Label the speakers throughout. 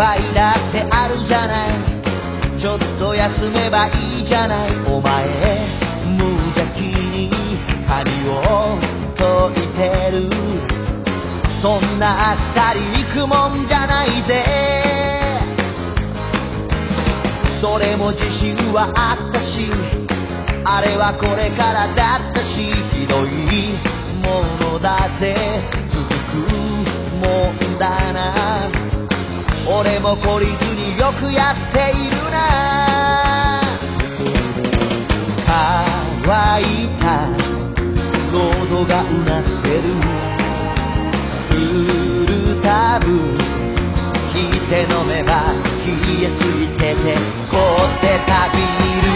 Speaker 1: 敗だってあるじゃない。ちょっと休めばいいじゃない。お前無邪気に鍵を解いてる。そんなあっさりいくもんじゃないぜ。それも自信はあったしあれはこれからだったしひどいもの俺も懲りずによくやっているな。乾いた。喉がうなってる。フルタブ引いて飲めば冷えすぎてて凍ってたビール。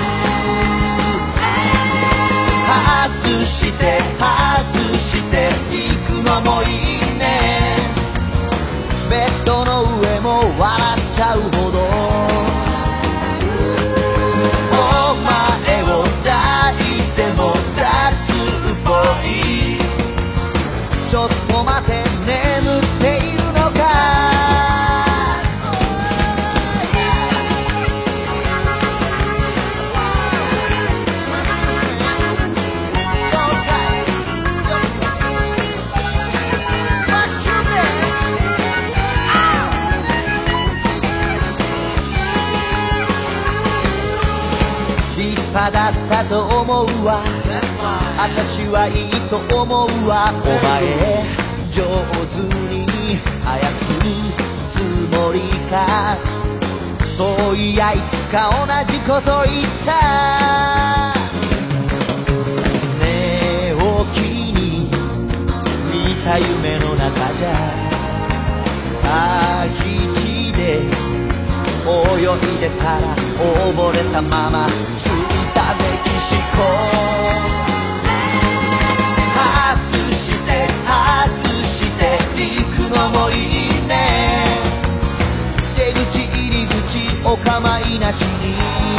Speaker 1: 外して外して行くのもいい。派だったと思うわ。私はいいと思うわ。お前上手に操るつもりか。そういやいつか同じこと言った。寝起きに見た夢の中じゃ。タヒチで泳いでたら溺れたままお構いなしに